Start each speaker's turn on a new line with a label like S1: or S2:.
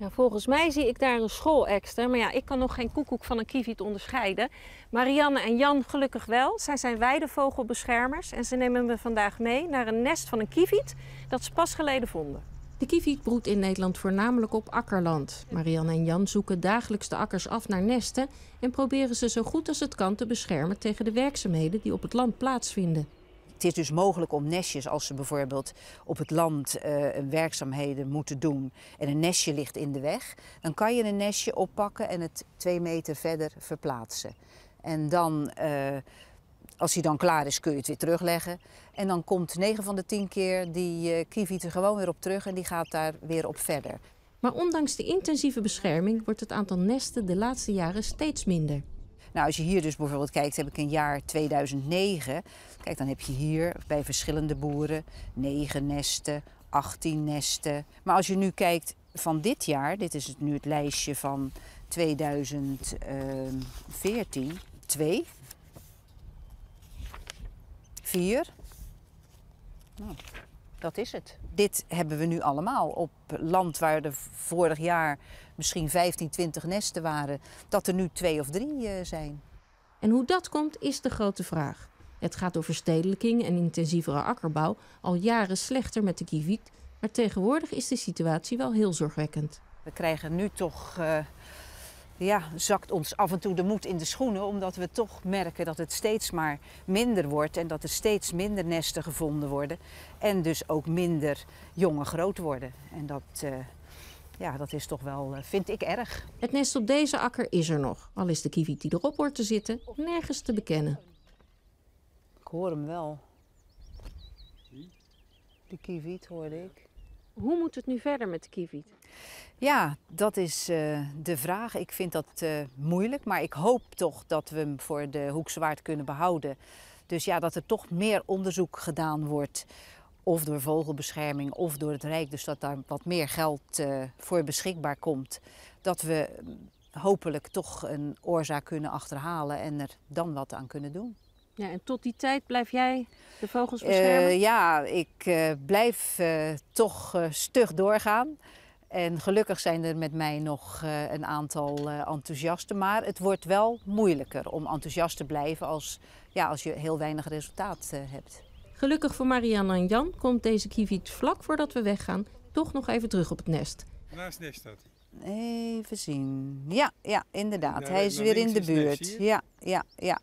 S1: Ja, volgens mij zie ik daar een schoolekster, maar ja, ik kan nog geen koekoek van een kieviet onderscheiden. Marianne en Jan gelukkig wel. Zij zijn weidevogelbeschermers en ze nemen me vandaag mee naar een nest van een kieviet dat ze pas geleden vonden. De kieviet broedt in Nederland voornamelijk op akkerland. Marianne en Jan zoeken dagelijks de akkers af naar nesten en proberen ze zo goed als het kan te beschermen tegen de werkzaamheden die op het land plaatsvinden.
S2: Het is dus mogelijk om nestjes, als ze bijvoorbeeld op het land uh, werkzaamheden moeten doen en een nestje ligt in de weg, dan kan je een nestje oppakken en het twee meter verder verplaatsen. En dan, uh, als hij dan klaar is, kun je het weer terugleggen. En dan komt 9 van de 10 keer die uh, er gewoon weer op terug en die gaat daar weer op verder.
S1: Maar ondanks de intensieve bescherming wordt het aantal nesten de laatste jaren steeds minder.
S2: Nou, als je hier dus bijvoorbeeld kijkt, heb ik een jaar 2009. Kijk, dan heb je hier bij verschillende boeren 9 nesten, 18 nesten. Maar als je nu kijkt van dit jaar, dit is nu het lijstje van 2014, 2, 4. Nou, dat is het. Dit hebben we nu allemaal op land waar er vorig jaar misschien 15, 20 nesten waren, dat er nu twee of drie uh, zijn.
S1: En hoe dat komt, is de grote vraag. Het gaat door verstedelijking en intensievere akkerbouw al jaren slechter met de kieviet, maar tegenwoordig is de situatie wel heel zorgwekkend.
S2: We krijgen nu toch, uh, ja, zakt ons af en toe de moed in de schoenen, omdat we toch merken dat het steeds maar minder wordt en dat er steeds minder nesten gevonden worden en dus ook minder jongen groot worden. En dat, uh, ja, dat is toch wel, vind ik, erg.
S1: Het nest op deze akker is er nog, al is de kieviet die erop hoort te zitten nergens te bekennen.
S2: Ik hoor hem wel. De kieviet hoorde ik.
S1: Hoe moet het nu verder met de kieviet?
S2: Ja, dat is uh, de vraag. Ik vind dat uh, moeilijk, maar ik hoop toch dat we hem voor de hoekzwaard kunnen behouden. Dus ja, dat er toch meer onderzoek gedaan wordt. Of door vogelbescherming of door het Rijk. Dus dat daar wat meer geld uh, voor beschikbaar komt. Dat we hopelijk toch een oorzaak kunnen achterhalen en er dan wat aan kunnen doen.
S1: Ja, en tot die tijd blijf jij de vogels beschermen?
S2: Uh, ja, ik uh, blijf uh, toch stug doorgaan. En gelukkig zijn er met mij nog een aantal enthousiasten. Maar het wordt wel moeilijker om enthousiast te blijven als, ja, als je heel weinig resultaat hebt.
S1: Gelukkig voor Marianne en Jan komt deze kieviet vlak voordat we weggaan toch nog even terug op het nest.
S3: Naast nest staat
S2: Even zien. Ja, ja inderdaad. Ja, Hij is weer in de buurt. Ja, ja, ja.